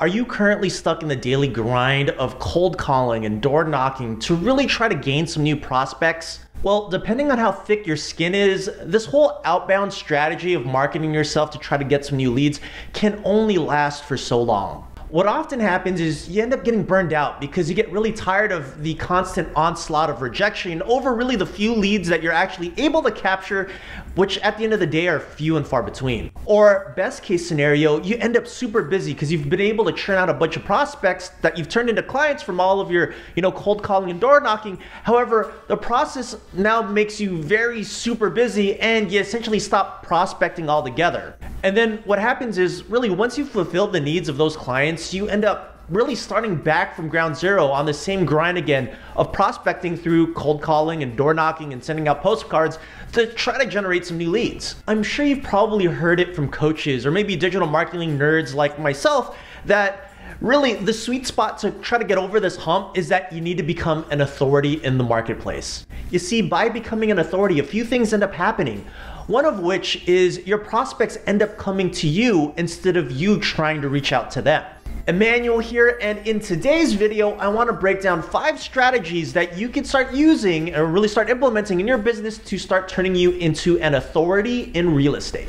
Are you currently stuck in the daily grind of cold calling and door knocking to really try to gain some new prospects? Well, depending on how thick your skin is, this whole outbound strategy of marketing yourself to try to get some new leads can only last for so long. What often happens is you end up getting burned out because you get really tired of the constant onslaught of rejection over really the few leads that you're actually able to capture, which at the end of the day are few and far between. Or best case scenario, you end up super busy because you've been able to churn out a bunch of prospects that you've turned into clients from all of your, you know, cold calling and door knocking. However, the process now makes you very super busy and you essentially stop prospecting altogether. And then what happens is really once you fulfill the needs of those clients, you end up really starting back from ground zero on the same grind again of prospecting through cold calling and door knocking and sending out postcards to try to generate some new leads. I'm sure you've probably heard it from coaches or maybe digital marketing nerds like myself that really the sweet spot to try to get over this hump is that you need to become an authority in the marketplace. You see, by becoming an authority, a few things end up happening. One of which is your prospects end up coming to you instead of you trying to reach out to them. Emmanuel here, and in today's video, I want to break down five strategies that you can start using or really start implementing in your business to start turning you into an authority in real estate.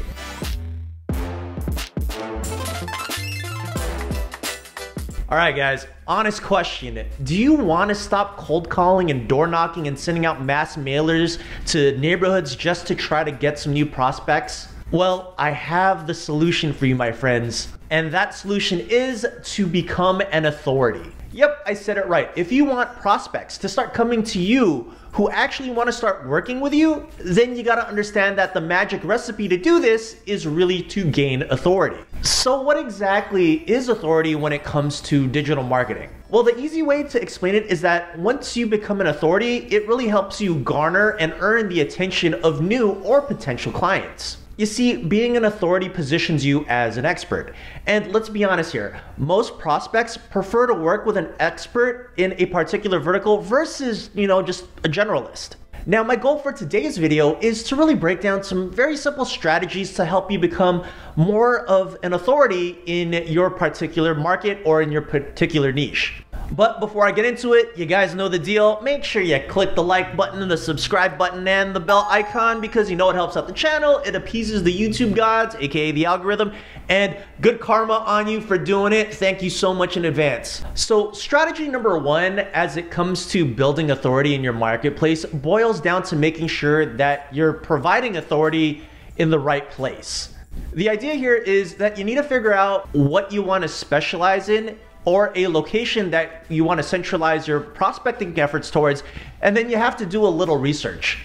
All right, guys, honest question. Do you want to stop cold calling and door knocking and sending out mass mailers to neighborhoods just to try to get some new prospects? Well, I have the solution for you, my friends. And that solution is to become an authority. Yep, I said it right. If you want prospects to start coming to you who actually want to start working with you, then you got to understand that the magic recipe to do this is really to gain authority. So, what exactly is authority when it comes to digital marketing? Well, the easy way to explain it is that once you become an authority, it really helps you garner and earn the attention of new or potential clients. You see, being an authority positions you as an expert. And let's be honest here, most prospects prefer to work with an expert in a particular vertical versus, you know, just a generalist. Now, my goal for today's video is to really break down some very simple strategies to help you become more of an authority in your particular market or in your particular niche. But before I get into it, you guys know the deal. Make sure you click the like button, the subscribe button, and the bell icon because you know it helps out the channel. It appeases the YouTube gods, aka the algorithm, and good karma on you for doing it. Thank you so much in advance. So strategy number one, as it comes to building authority in your marketplace, boils down to making sure that you're providing authority in the right place. The idea here is that you need to figure out what you want to specialize in or a location that you want to centralize your prospecting efforts towards, and then you have to do a little research.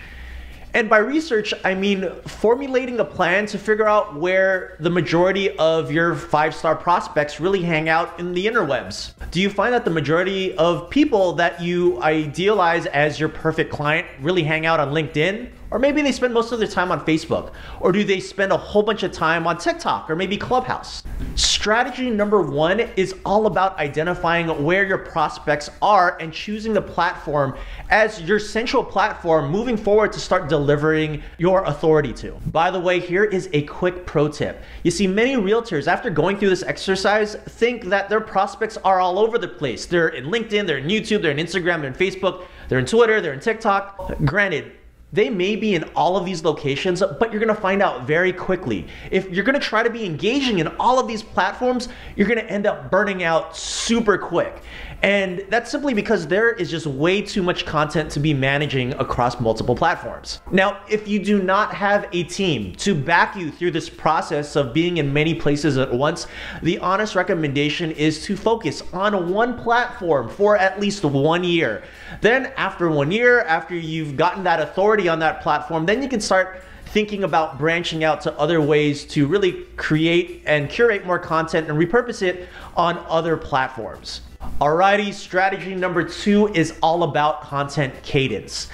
And by research, I mean formulating a plan to figure out where the majority of your five star prospects really hang out in the interwebs. Do you find that the majority of people that you idealize as your perfect client really hang out on LinkedIn? Or maybe they spend most of their time on Facebook. Or do they spend a whole bunch of time on TikTok or maybe Clubhouse? Strategy number one is all about identifying where your prospects are and choosing the platform as your central platform moving forward to start delivering your authority to. By the way, here is a quick pro tip. You see, many realtors, after going through this exercise, think that their prospects are all over the place. They're in LinkedIn, they're in YouTube, they're in Instagram, they're in Facebook, they're in Twitter, they're in TikTok. Granted, they may be in all of these locations, but you're gonna find out very quickly. If you're gonna try to be engaging in all of these platforms, you're gonna end up burning out super quick. And that's simply because there is just way too much content to be managing across multiple platforms. Now, if you do not have a team to back you through this process of being in many places at once, the honest recommendation is to focus on one platform for at least one year. Then after one year, after you've gotten that authority on that platform, then you can start thinking about branching out to other ways to really create and curate more content and repurpose it on other platforms. Alrighty, strategy number two is all about content cadence.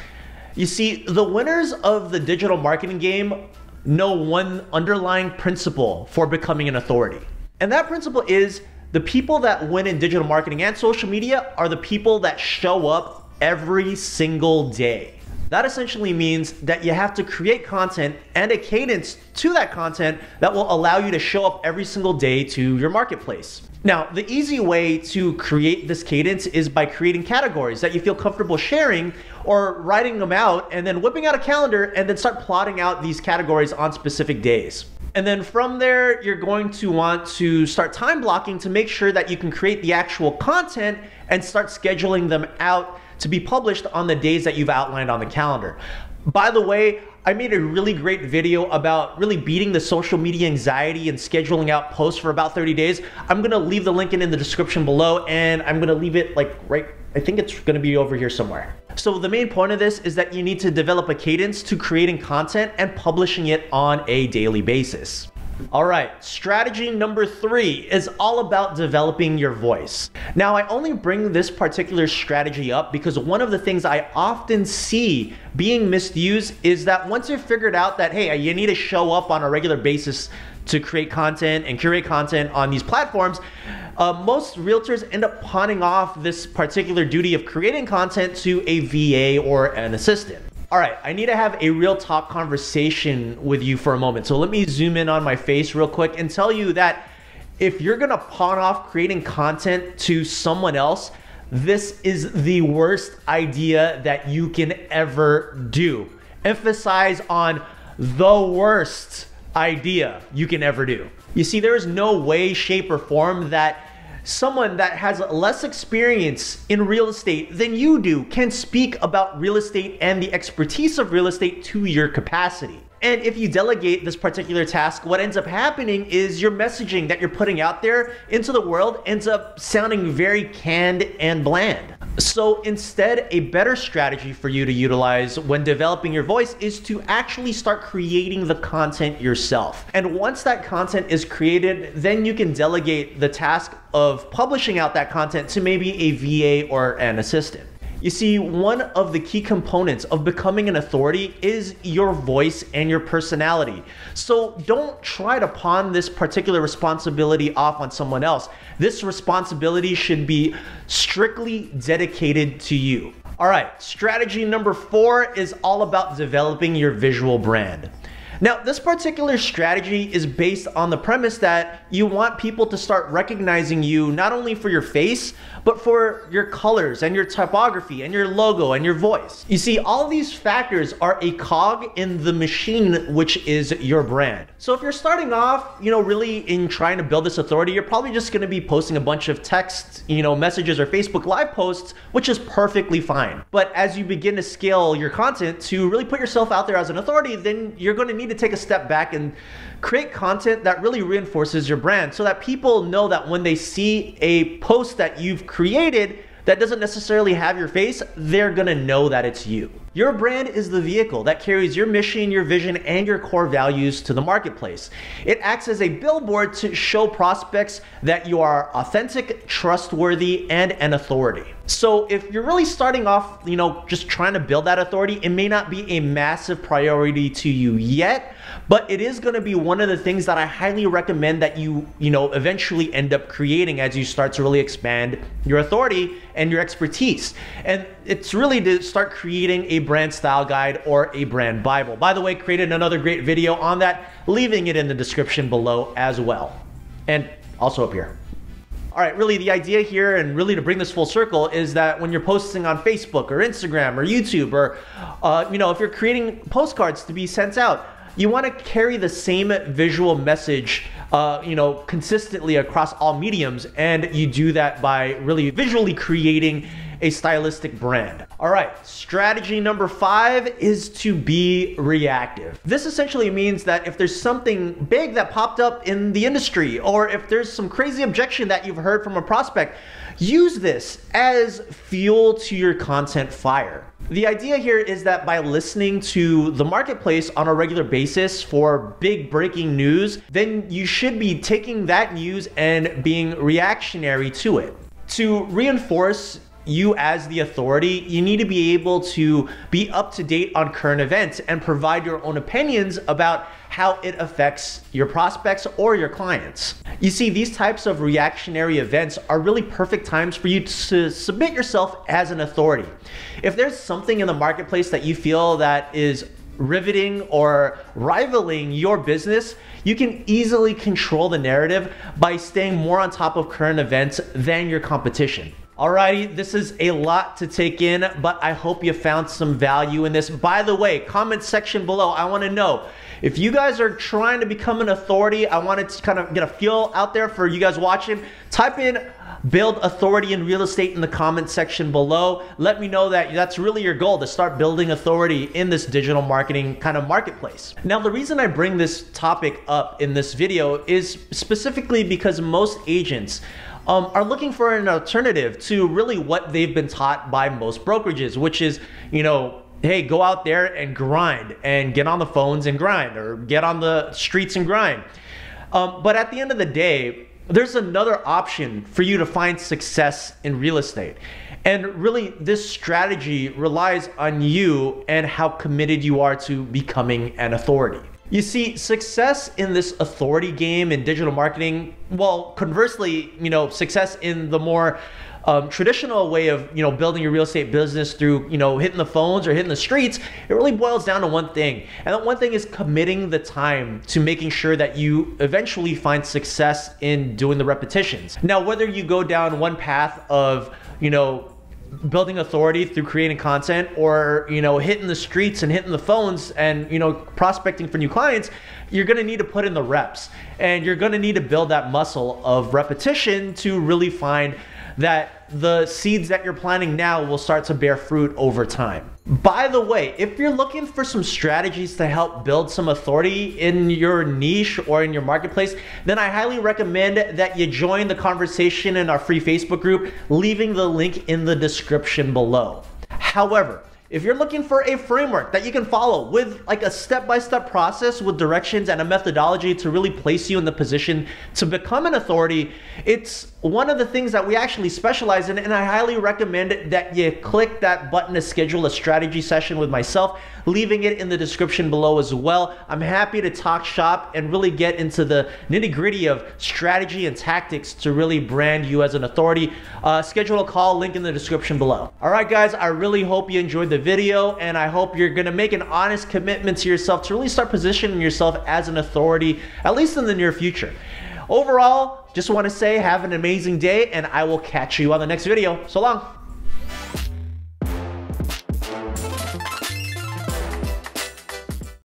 You see, the winners of the digital marketing game know one underlying principle for becoming an authority. And that principle is the people that win in digital marketing and social media are the people that show up every single day. That essentially means that you have to create content and a cadence to that content that will allow you to show up every single day to your marketplace. Now, the easy way to create this cadence is by creating categories that you feel comfortable sharing or writing them out and then whipping out a calendar and then start plotting out these categories on specific days. And then from there, you're going to want to start time blocking to make sure that you can create the actual content and start scheduling them out to be published on the days that you've outlined on the calendar. By the way, I made a really great video about really beating the social media anxiety and scheduling out posts for about 30 days. I'm gonna leave the link in, in the description below and I'm gonna leave it like right, I think it's gonna be over here somewhere. So the main point of this is that you need to develop a cadence to creating content and publishing it on a daily basis. All right, strategy number three is all about developing your voice. Now, I only bring this particular strategy up because one of the things I often see being misused is that once you've figured out that, hey, you need to show up on a regular basis to create content and curate content on these platforms, uh, most realtors end up pawning off this particular duty of creating content to a VA or an assistant. All right, I need to have a real talk conversation with you for a moment. So let me zoom in on my face real quick and tell you that if you're gonna pawn off creating content to someone else, this is the worst idea that you can ever do. Emphasize on the worst idea you can ever do. You see, there is no way, shape, or form that someone that has less experience in real estate than you do can speak about real estate and the expertise of real estate to your capacity. And if you delegate this particular task, what ends up happening is your messaging that you're putting out there into the world ends up sounding very canned and bland. So instead, a better strategy for you to utilize when developing your voice is to actually start creating the content yourself. And once that content is created, then you can delegate the task of publishing out that content to maybe a VA or an assistant. You see, one of the key components of becoming an authority is your voice and your personality. So don't try to pawn this particular responsibility off on someone else. This responsibility should be strictly dedicated to you. All right, strategy number four is all about developing your visual brand. Now, this particular strategy is based on the premise that you want people to start recognizing you not only for your face, but for your colors and your typography and your logo and your voice. You see, all these factors are a cog in the machine, which is your brand. So if you're starting off, you know, really in trying to build this authority, you're probably just gonna be posting a bunch of text, you know, messages or Facebook live posts, which is perfectly fine. But as you begin to scale your content to really put yourself out there as an authority, then you're gonna need to take a step back and create content that really reinforces your brand so that people know that when they see a post that you've created that doesn't necessarily have your face, they're gonna know that it's you. Your brand is the vehicle that carries your mission, your vision, and your core values to the marketplace. It acts as a billboard to show prospects that you are authentic, trustworthy, and an authority. So if you're really starting off, you know, just trying to build that authority, it may not be a massive priority to you yet, but it is going to be one of the things that I highly recommend that you, you know, eventually end up creating as you start to really expand your authority and your expertise. And it's really to start creating a brand style guide or a brand Bible. By the way, created another great video on that, leaving it in the description below as well. And also up here. All right, really the idea here and really to bring this full circle is that when you're posting on Facebook or Instagram or YouTube or, uh, you know, if you're creating postcards to be sent out, you want to carry the same visual message uh, you know consistently across all mediums and you do that by really visually creating a stylistic brand. All right, strategy number five is to be reactive. This essentially means that if there's something big that popped up in the industry, or if there's some crazy objection that you've heard from a prospect, use this as fuel to your content fire. The idea here is that by listening to the marketplace on a regular basis for big breaking news, then you should be taking that news and being reactionary to it. To reinforce you as the authority, you need to be able to be up to date on current events and provide your own opinions about how it affects your prospects or your clients. You see, these types of reactionary events are really perfect times for you to submit yourself as an authority. If there's something in the marketplace that you feel that is riveting or rivaling your business, you can easily control the narrative by staying more on top of current events than your competition. Alrighty, this is a lot to take in, but I hope you found some value in this. By the way, comment section below, I wanna know, if you guys are trying to become an authority, I wanted to kind of get a feel out there for you guys watching, type in build authority in real estate in the comment section below. Let me know that that's really your goal to start building authority in this digital marketing kind of marketplace. Now, the reason I bring this topic up in this video is specifically because most agents um, are looking for an alternative to really what they've been taught by most brokerages, which is, you know, hey, go out there and grind and get on the phones and grind or get on the streets and grind. Um, but at the end of the day, there's another option for you to find success in real estate. And really, this strategy relies on you and how committed you are to becoming an authority. You see, success in this authority game in digital marketing, well, conversely, you know, success in the more um, traditional way of you know building your real estate business through you know hitting the phones or hitting the streets, it really boils down to one thing, and that one thing is committing the time to making sure that you eventually find success in doing the repetitions. Now, whether you go down one path of you know building authority through creating content or you know hitting the streets and hitting the phones and you know prospecting for new clients you're going to need to put in the reps. And you're going to need to build that muscle of repetition to really find that the seeds that you're planting now will start to bear fruit over time. By the way, if you're looking for some strategies to help build some authority in your niche or in your marketplace, then I highly recommend that you join the conversation in our free Facebook group, leaving the link in the description below. However, if you're looking for a framework that you can follow with like a step-by-step process with directions and a methodology to really place you in the position to become an authority, it's one of the things that we actually specialize in and I highly recommend that you click that button to schedule a strategy session with myself, leaving it in the description below as well. I'm happy to talk shop and really get into the nitty gritty of strategy and tactics to really brand you as an authority. Uh, schedule a call, link in the description below. All right guys, I really hope you enjoyed the video and I hope you're gonna make an honest commitment to yourself to really start positioning yourself as an authority, at least in the near future. Overall, just want to say have an amazing day and I will catch you on the next video. So long.